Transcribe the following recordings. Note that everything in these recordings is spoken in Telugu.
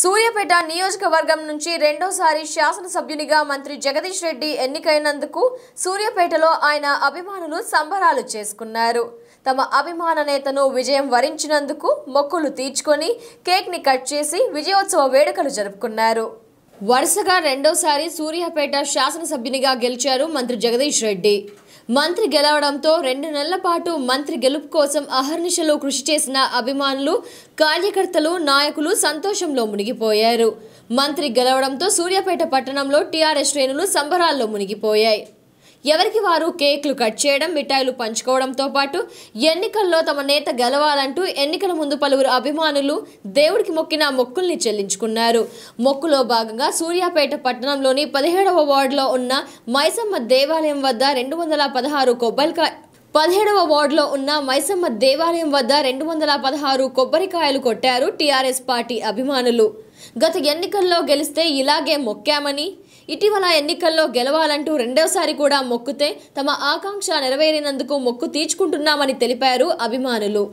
సూర్యాపేట నియోజకవర్గం నుంచి రెండోసారి శాసనసభ్యునిగా మంత్రి జగదీష్ రెడ్డి ఎన్నికైనందుకు సూర్యాపేటలో ఆయన అభిమానులు సంబరాలు చేసుకున్నారు. తమ అభిమాన నేతను విజయం వరించినందుకు మొక్కులు తీర్చుకొని కేక్ని కట్ చేసి విజయోత్సవ వేడుకలు జరుపుకున్నారు. వరుసగా రెండోసారి సూర్యాపేట శాసనసభ్యునిగా గెలిచారు మంత్రి జగదీష్ రెడ్డి. మంత్రి గెలవడంతో రెండు నెలల పాటు మంత్రి గెలుపు కోసం అహర్నిశలు కృషి చేసిన అభిమానులు కార్యకర్తలు నాయకులు సంతోషంలో మునిగిపోయారు. మంత్రి గెలవడంతో సూర్యాపేట పట్టణంలో టీఆర్ఎస్ శ్రేణులు సంబరాల్లో మునిగిపోయాయి. ఎవరికి వారు కేక్లు కట్ చేయడం మిఠాయిలు పంచుకోవడంతో పాటు ఎన్నికల్లో తమ నేత గెలవాలంటూ ఎన్నికల ముందు పలువురు అభిమానులు దేవుడికి మొక్కిన మొక్కుల్ని చెల్లించుకున్నారు. మొక్కులో భాగంగా సూర్యాపేట పట్టణంలోని పదిహేడవ వార్డులో ఉన్న మైసమ్మ దేవాలయం వద్ద రెండు వందల పదహారు కొబ్బరికాయ పదిహేడవ వార్డులో ఉన్న మైసమ్మ దేవాలయం వద్ద రెండు వందల పదహారు కొబ్బరికాయలు కొట్టారు టీఆర్ఎస్ పార్టీ అభిమానులు. గత ఎన్నికల్లో గెలిస్తే ఇలాగే మొక్కామని ఇటీవల ఎన్నికల్లో గెలవాలంటూ రెండోసారి కూడా మొక్కుతే తమ ఆకాంక్ష నెరవేరినందుకు మొక్కు తీర్చుకుంటున్నామని తెలిపారు అభిమానులు.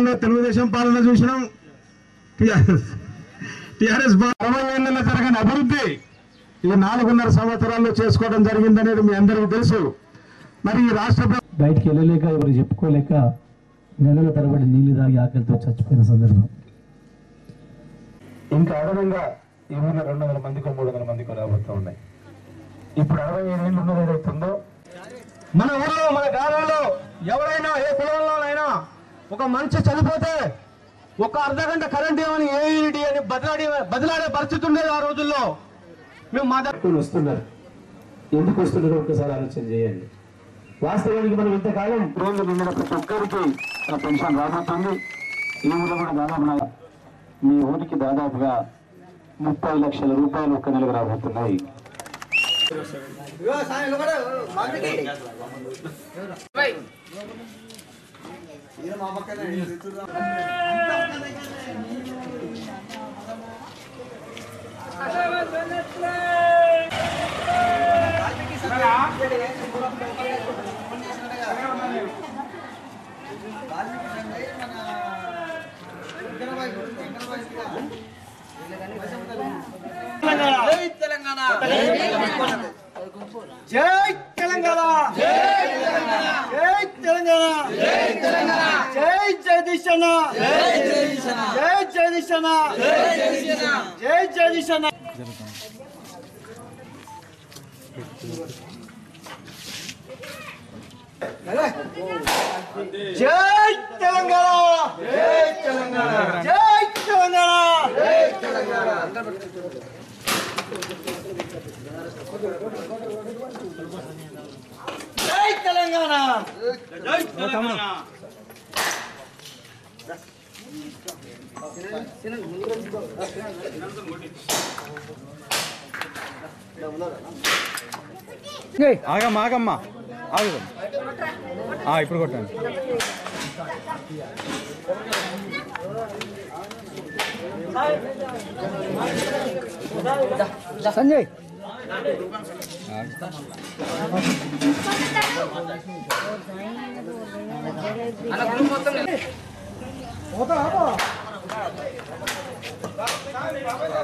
సంవత్సరాల్లో తెలుగుదేశం పాలన చూసినాం. టిఆర్ఎస్. టిఆర్ఎస్ అరవై ఏళ్ళలో జరగని అభివృద్ధి ఇది నాలుగున్నర సంవత్సరాల్లో చేసుకోవడం జరిగిందనేది మీ అందరికీ తెలుసు. మరి ఈ రాష్ట్ర బయటికి వెళ్ళలేక ఎవరు చెప్పుకోలేక నెలల తరబడి నీళ్ళు తాగి ఆకలితో చచ్చిపోయిన సందర్భం. ఇంకా అదనంగా ఈ ఊళ్ళో రెండు వందల మందికో మూడు వందల మందికో రాబోతూ ఉన్నాయి. ఇప్పుడు అరవై ఐదు ఏళ్ళు ఉన్నది ఏదైతుందో మన ఊళ్ళో మన గ్రామంలో ఎవరైనా ఏ కులంలోనైనా ఒక మనిషి చనిపోతే ఒక అర్ధ గంట కరెంట్ ఏమని ఏఈడి అని బదిలాడి బదిలాడే పరిస్థితి ఉండేది ఆ రోజుల్లో. మేము మా దగ్గర వస్తున్నారు. ఎందుకు వస్తున్నారో? ఒకసారి ఆలోచన చేయండి. వాస్తవానికి మనం ఇంతకాలం రోజు నిండిన ప్రతి ఒక్కరికి ఆ పెన్షన్ రాబోతుంది. ఈ ఊళ్ళో కూడా దాదాపు నా- మీ ఊరికి దాదాపుగా ముప్పై లక్షల రూపాయలు ఒక్క నెలకు రాబోతున్నాయి. తెలంగాణ. జై తెలంగాణ జై తెలంగాణ జై జగదీష్ అన్న జై జగదీష్ అన్న జై జగదీష్ అన్న జై జగదీష్ అన్న జై తెలంగాణ జై తెలంగాణ జై తెలంగాణ జై జై తెలంగాణ జై తెలంగాణ ఆగమ్మా ఆగమ్మా ఆగు ఆ, ఇప్పుడు కొట్టండి సంజయ్ నమస్తే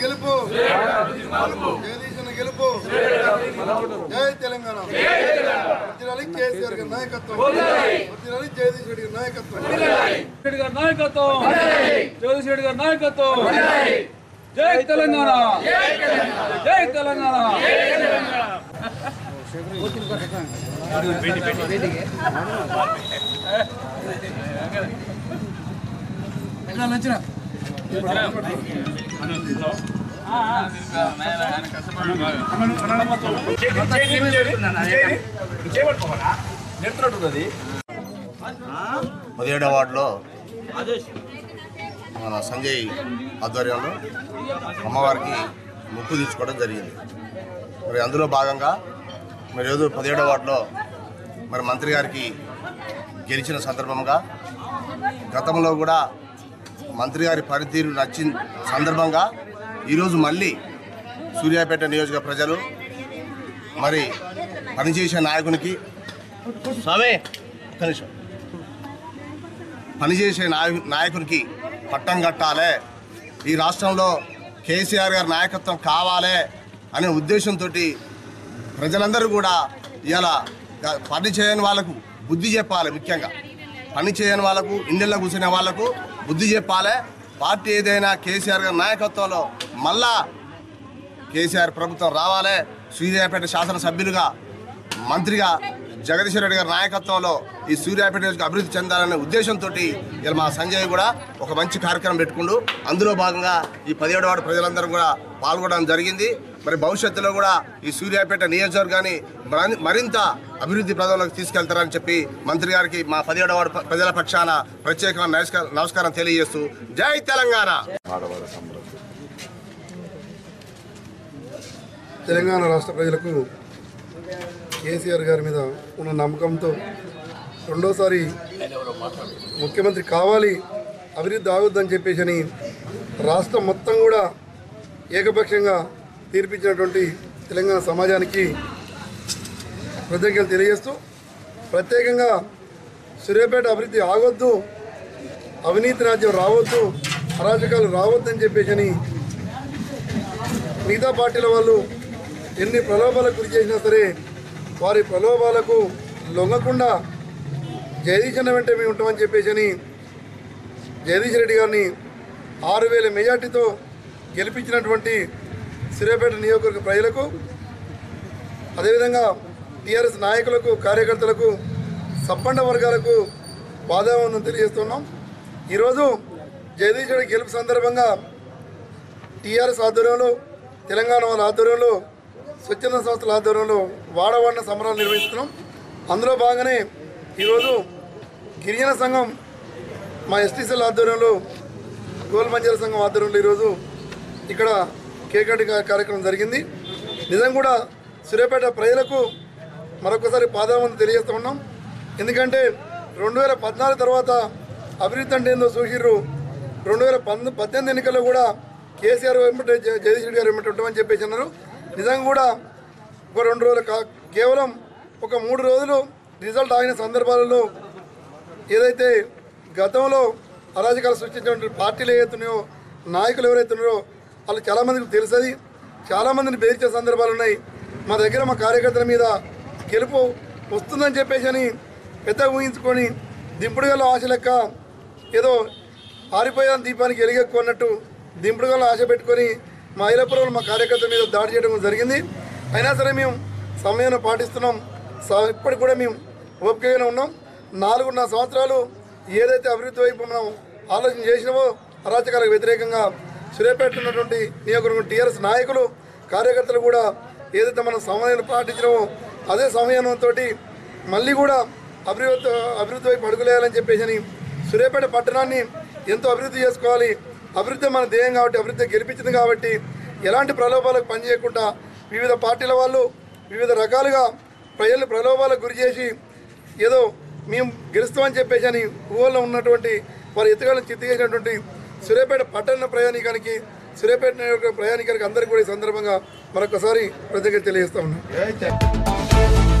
గెలుపు గెలుపు జై తెలంగాణ వర్ధిల్లాలి కేసీఆర్ రెడ్డి గారి నాయకత్వం వర్ధిల్లాలి జగదీష్ రెడ్డి గారి నాయకత్వం రెడ్డి గారి నాయకత్వం జగదీష్ రెడ్డి గారి నాయకత్వం జై తెలంగాణ జై తెలంగాణ. పదిహేడవ వార్డులో మన సంజయ్ ఆధ్వర్యంలో అమ్మవారికి ముక్కు తీసుకోవడం జరిగింది. మరి అందులో భాగంగా మరి ఏదో పదిహేడవ వార్డులో మరి మంత్రి గారికి గెలిచిన సందర్భంగా గతంలో కూడా మంత్రి గారి పనితీరు నచ్చిన సందర్భంగా ఈరోజు మళ్ళీ సూర్యాపేట నియోజక ప్రజలు మరి పనిచేసే నాయకునికి పనిచేసే నాయ నాయకునికి పట్టం కట్టాలి. ఈ రాష్ట్రంలో కేసీఆర్ గారి నాయకత్వం కావాలి అనే ఉద్దేశంతో ప్రజలందరూ కూడా ఇలా పని చేయని వాళ్ళకు బుద్ధి చెప్పాలి ముఖ్యంగా. పని చేయని వాళ్ళకు ఇండియన్లో కూర్చునే వాళ్ళకు బుద్ధి చెప్పాలి. పార్టీ ఏదైనా కేసీఆర్ గారి నాయకత్వంలో మళ్ళా కేసీఆర్ ప్రభుత్వం రావాలి. సూర్యాపేట శాసనసభ్యులుగా మంత్రిగా జగదీశ్వర రెడ్డి గారి నాయకత్వంలో ఈ సూర్యాపేట అభివృద్ధి చెందాలనే ఉద్దేశంతో ఇలా మా సంజయ్ కూడా ఒక మంచి కార్యక్రమం పెట్టుకుండు. అందులో భాగంగా ఈ పదిహేడు వాడు ప్రజలందరూ కూడా పాల్గొనడం జరిగింది. మరి భవిష్యత్తులో కూడా ఈ సూర్యాపేట నియోజకవర్గాన్ని మరింత అభివృద్ధి ప్రదంలోకి తీసుకెళ్తారని చెప్పి మంత్రి గారికి మా పదిహేడు ప్రజల పక్షాన ప్రత్యేకమైన నమస్కారం నమస్కారం తెలియజేస్తూ జై తెలంగాణ! తెలంగాణ రాష్ట్ర ప్రజలకు కేసీఆర్ గారి మీద ఉన్న నమ్మకంతో రెండోసారి ముఖ్యమంత్రి కావాలి అభివృద్ధి ఆగుద్దని చెప్పేసి అని రాష్ట్రం మొత్తం కూడా ఏకపక్షంగా తీర్పిచ్చినటువంటి తెలంగాణ సమాజానికి కృతజ్ఞతలు తెలియజేస్తూ ప్రత్యేకంగా సూర్యాపేట అభివృద్ధి ఆగొద్దు అవినీతి రాజ్యం రావద్దు అరాచకాలు రావద్దని చెప్పేసి మిగతా పార్టీల వాళ్ళు ఎన్ని ప్రలోభాలకు గురి చేసినా సరే వారి ప్రలోభాలకు లొంగకుండా జగదీష్ అన్న మేము ఉంటామని చెప్పేసి అని జగదీష్ రెడ్డి గారిని ఆరు వేల మెజార్టీతో గెలిపించినటువంటి సూర్యాపేట నియోజకవర్గ ప్రజలకు అదేవిధంగా టీఆర్ఎస్ నాయకులకు కార్యకర్తలకు సబ్బండ వర్గాలకు బాధావందం తెలియజేస్తున్నాం. ఈరోజు జగదీష్ గెలుపు సందర్భంగా టీఆర్ఎస్ ఆధ్వర్యంలో తెలంగాణ వాళ్ళ ఆధ్వర్యంలో స్వచ్ఛంద సంస్థల ఆధ్వర్యంలో వాడవాడిన సంబరాలు నిర్వహిస్తున్నాం. అందులో భాగంగానే ఈరోజు గిరిజన సంఘం మా ఎస్టీసీల ఆధ్వర్యంలో గోల్ మంజల సంఘం ఆధ్వర్యంలో ఈరోజు ఇక్కడ కేక్ కటింగ్ కార్యక్రమం జరిగింది. నిజం కూడా సూర్యాపేట ప్రజలకు మరొకసారి పాదాలను తెలియజేస్తూ ఉన్నాం. ఎందుకంటే రెండు వేల పద్నాలుగు తర్వాత అభివృద్ధి అంటే ఏందో చూసిర్రు. రెండు వేల పంద పద్దెనిమిది ఎన్నికల్లో కూడా కేసీఆర్ వెంబడి జ- జగదీష్ రెడ్డి గారు వెంబడి ఉంటామని చెప్పేసి అన్నారు. నిజంగా కూడా ఒక రెండు రోజులు కా కేవలం ఒక మూడు రోజులు రిజల్ట్ ఆగిన సందర్భాలలో ఏదైతే గతంలో అరాజకాలు సృష్టించినటువంటి పార్టీలు ఏవైతున్నాయో నాయకులు ఎవరైతున్నారో వాళ్ళు చాలామందికి తెలుసది. చాలామందిని బెదిరించే సందర్భాలు ఉన్నాయి. మా దగ్గర మా కార్యకర్తల మీద గెలుపు వస్తుందని చెప్పేసి అని పెద్దగా ఊహించుకొని దింపుడుగల ఆశ లెక్క ఏదో ఆరిపోయిన దీపానికి ఎలిగెక్కువ దింపుడుగల ఆశ పెట్టుకొని మా ఐలపురంలో మా కార్యకర్తల మీద దాడి చేయడం జరిగింది. అయినా సరే మేము సమయాన్ని పాటిస్తున్నాం. ఇప్పటికి కూడా మేము ఓపికగానే ఉన్నాం. నాలుగున్నర సంవత్సరాలు ఏదైతే అభివృద్ధి వైపు మనం ఆలోచన చేసినామో అరాచకాలకు వ్యతిరేకంగా సూర్యాపేట ఉన్నటువంటి నియోజకవర్గం టీఆర్ఎస్ నాయకులు కార్యకర్తలు కూడా ఏదైతే మనం సమయాన్ని పాటించినామో అదే సమయంతో మళ్ళీ కూడా అభివృద్ధి అభివృద్ధి వైపు అడుగులేయాలని చెప్పేసి అని సూర్యాపేట పట్టణాన్ని ఎంతో అభివృద్ధి చేసుకోవాలి. అభివృద్ధి మన ధ్యేయం కాబట్టి అభివృద్ధి గెలిపించింది కాబట్టి ఎలాంటి ప్రలోభాలకు పనిచేయకుండా వివిధ పార్టీల వాళ్ళు వివిధ రకాలుగా ప్రజలు ప్రలోభాలకు గురి చేసి ఏదో మేము గెలుస్తామని చెప్పేసి అని ఊళ్ళో ఉన్నటువంటి వారి ఎత్తుగాలను చిత్తిగేసినటువంటి సూర్యాపేట పట్టణ ప్రయాణికానికి సూర్యాపేట ప్రయాణికానికి అందరికీ కూడా ఈ సందర్భంగా మరొకసారి ప్రత్యేక తెలియజేస్తా ఉన్నాం